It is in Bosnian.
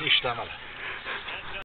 ništa malo.